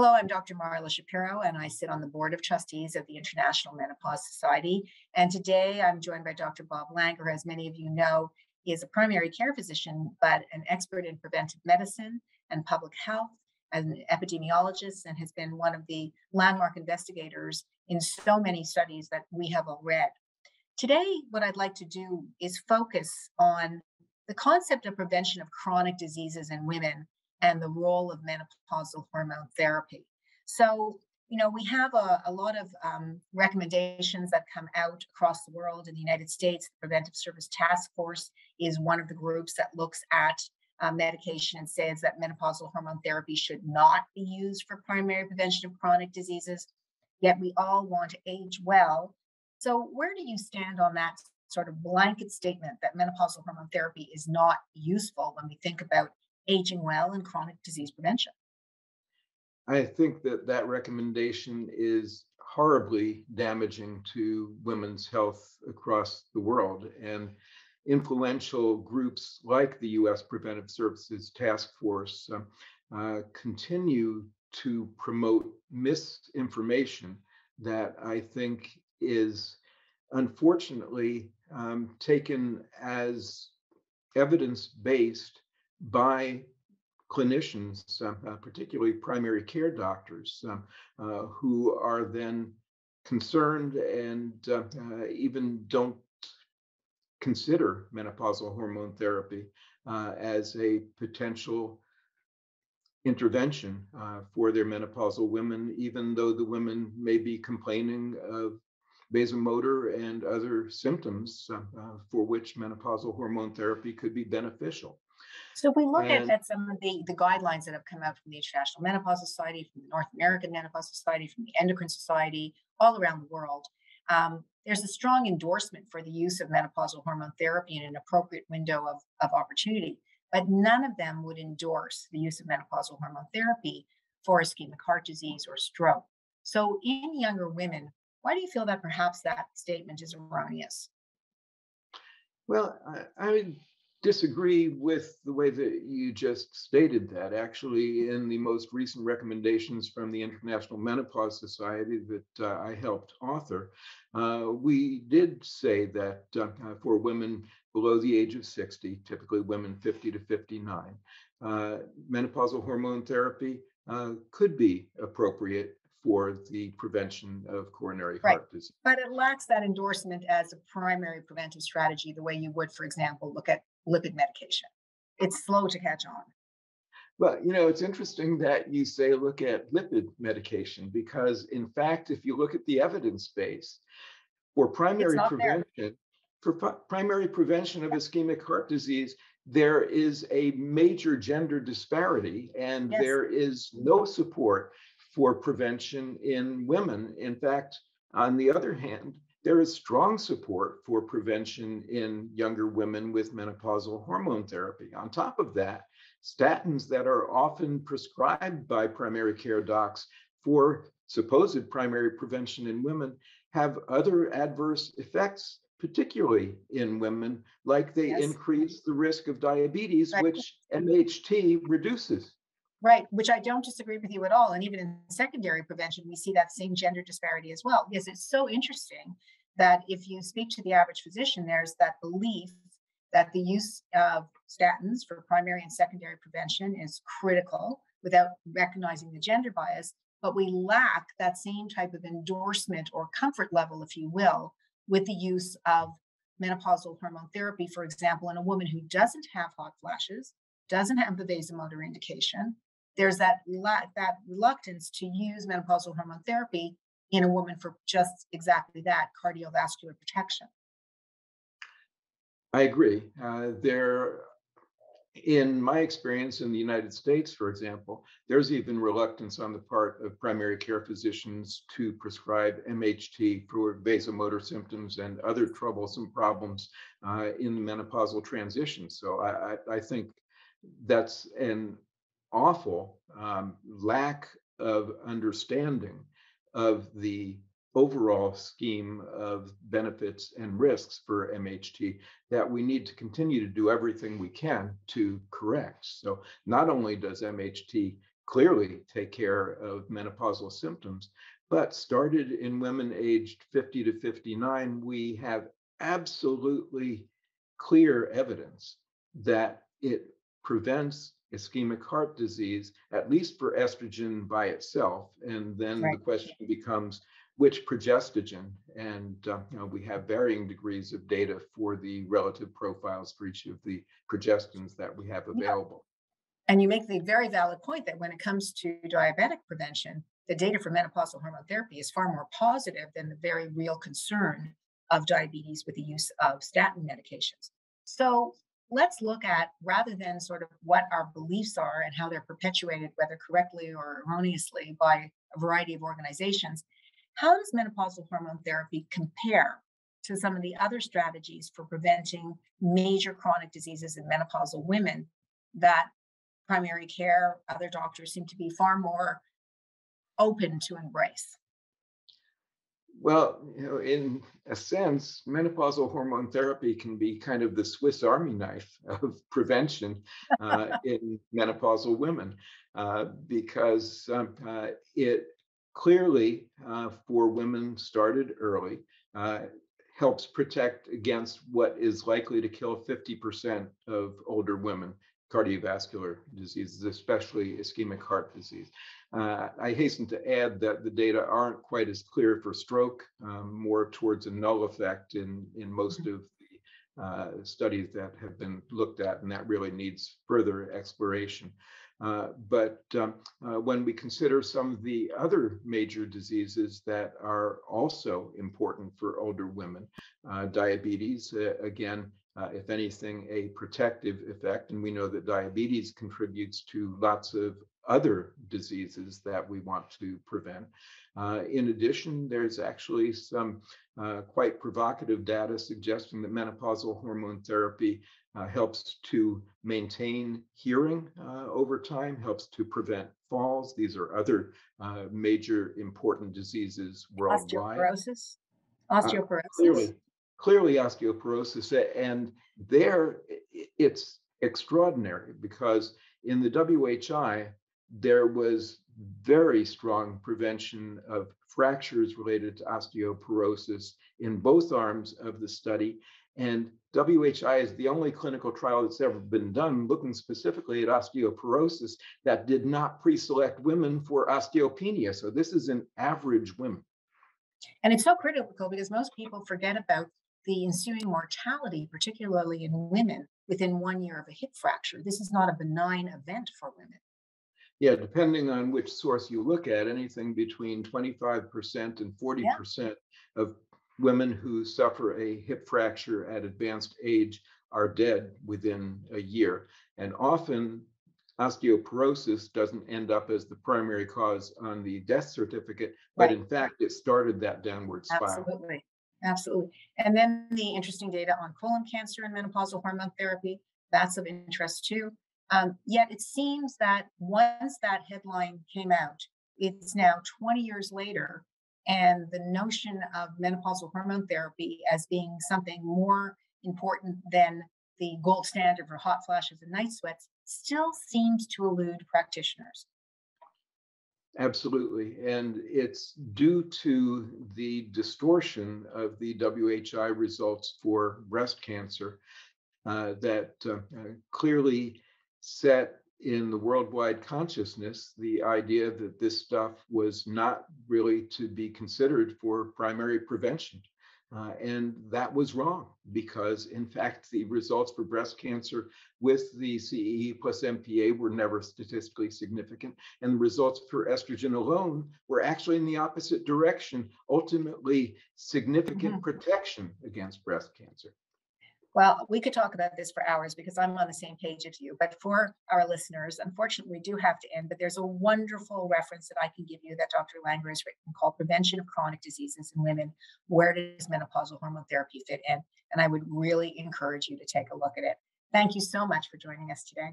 Hello, I'm Dr. Marla Shapiro, and I sit on the board of trustees of the International Menopause Society. And today I'm joined by Dr. Bob Langer. As many of you know, he is a primary care physician, but an expert in preventive medicine and public health, an epidemiologist, and has been one of the landmark investigators in so many studies that we have all read. Today, what I'd like to do is focus on the concept of prevention of chronic diseases in women and the role of menopausal hormone therapy. So, you know, we have a, a lot of um, recommendations that come out across the world. In the United States, the Preventive Service Task Force is one of the groups that looks at uh, medication and says that menopausal hormone therapy should not be used for primary prevention of chronic diseases. Yet we all want to age well. So, where do you stand on that sort of blanket statement that menopausal hormone therapy is not useful when we think about aging well and chronic disease prevention. I think that that recommendation is horribly damaging to women's health across the world. And influential groups like the US Preventive Services Task Force um, uh, continue to promote misinformation that I think is unfortunately um, taken as evidence based by clinicians, uh, uh, particularly primary care doctors, um, uh, who are then concerned and uh, uh, even don't consider menopausal hormone therapy uh, as a potential intervention for their menopausal women, even though the women may be complaining of vasomotor and other symptoms for which menopausal hormone therapy could be beneficial. So we look and, at, at some of the, the guidelines that have come out from the International Menopause Society, from the North American Menopause Society, from the Endocrine Society, all around the world, um, there's a strong endorsement for the use of menopausal hormone therapy in an appropriate window of, of opportunity. But none of them would endorse the use of menopausal hormone therapy for ischemic heart disease or stroke. So in younger women, why do you feel that perhaps that statement is erroneous? Well, I, I disagree with the way that you just stated that. Actually, in the most recent recommendations from the International Menopause Society that uh, I helped author, uh, we did say that uh, for women below the age of 60, typically women 50 to 59, uh, menopausal hormone therapy uh, could be appropriate for the prevention of coronary right. heart disease. But it lacks that endorsement as a primary preventive strategy, the way you would, for example, look at lipid medication. It's slow to catch on. Well, you know, it's interesting that you say look at lipid medication because, in fact, if you look at the evidence base for primary prevention, there. for primary prevention of ischemic heart disease, there is a major gender disparity and yes. there is no support for prevention in women. In fact, on the other hand, there is strong support for prevention in younger women with menopausal hormone therapy. On top of that, statins that are often prescribed by primary care docs for supposed primary prevention in women have other adverse effects, particularly in women, like they yes. increase the risk of diabetes, right. which MHT reduces. Right, which I don't disagree with you at all. And even in secondary prevention, we see that same gender disparity as well. Because it's so interesting that if you speak to the average physician, there's that belief that the use of statins for primary and secondary prevention is critical without recognizing the gender bias. But we lack that same type of endorsement or comfort level, if you will, with the use of menopausal hormone therapy, for example, in a woman who doesn't have hot flashes, doesn't have the vasomotor indication, there's that that reluctance to use menopausal hormone therapy in a woman for just exactly that cardiovascular protection. I agree. Uh, there, in my experience in the United States, for example, there's even reluctance on the part of primary care physicians to prescribe MHT for vasomotor symptoms and other troublesome problems uh, in the menopausal transition. So I, I, I think that's an awful um, lack of understanding of the overall scheme of benefits and risks for MHT that we need to continue to do everything we can to correct. So not only does MHT clearly take care of menopausal symptoms. But started in women aged 50 to 59, we have absolutely clear evidence that it prevents ischemic heart disease, at least for estrogen by itself. And then right. the question becomes which progestogen? And uh, you know, we have varying degrees of data for the relative profiles for each of the progestins that we have available. Yeah. And you make the very valid point that when it comes to diabetic prevention, the data for menopausal hormone therapy is far more positive than the very real concern of diabetes with the use of statin medications. So let's look at rather than sort of what our beliefs are and how they're perpetuated, whether correctly or erroneously by a variety of organizations, how does menopausal hormone therapy compare to some of the other strategies for preventing major chronic diseases in menopausal women that primary care, other doctors seem to be far more open to embrace? Well, you know, in a sense, menopausal hormone therapy can be kind of the Swiss Army knife of prevention uh, in menopausal women uh, because um, uh, it clearly uh, for women started early uh, helps protect against what is likely to kill 50% of older women cardiovascular diseases, especially ischemic heart disease. Uh, I hasten to add that the data aren't quite as clear for stroke, um, more towards a null effect in, in most mm-hmm. of the uh, studies that have been looked at, and that really needs further exploration. Uh, but um, uh, when we consider some of the other major diseases that are also important for older women, uh, diabetes, uh, again, uh, if anything, a protective effect. And we know that diabetes contributes to lots of other diseases that we want to prevent. Uh, in addition, there's actually some uh, quite provocative data suggesting that menopausal hormone therapy uh, helps to maintain hearing uh, over time, helps to prevent falls. These are other uh, major important diseases worldwide. Osteoporosis. Osteoporosis. clearly, clearly osteoporosis. And there it's extraordinary because in the WHI, there was very strong prevention of fractures related to osteoporosis in both arms of the study. And WHI is the only clinical trial that's ever been done looking specifically at osteoporosis that did not pre select women for osteopenia. So this is in average women. And it's so critical because most people forget about the ensuing mortality, particularly in women within one year of a hip fracture. This is not a benign event for women. Yeah, depending on which source you look at, anything between 25% and 40% yeah. of women who suffer a hip fracture at advanced age are dead within a year. And often osteoporosis doesn't end up as the primary cause on the death certificate, but right. in fact, it started that downward spiral. Absolutely. Absolutely. And then the interesting data on colon cancer and menopausal hormone therapy, that's of interest too. Um, yet it seems that once that headline came out, it's now 20 years later, and the notion of menopausal hormone therapy as being something more important than the gold standard for hot flashes and night sweats still seems to elude practitioners. Absolutely. And it's due to the distortion of the WHI results for breast cancer uh, that uh, clearly set in the worldwide consciousness the idea that this stuff was not really to be considered for primary prevention. Uh, and that was wrong because, in fact, the results for breast cancer with the CEE plus MPA were never statistically significant. And the results for estrogen alone were actually in the opposite direction, ultimately, significant mm-hmm. protection against breast cancer. Well, we could talk about this for hours because I'm on the same page as you. But for our listeners, unfortunately, we do have to end. But there's a wonderful reference that I can give you that Dr. Langer has written called Prevention of Chronic Diseases in Women. Where does menopausal hormone therapy fit in? And I would really encourage you to take a look at it. Thank you so much for joining us today.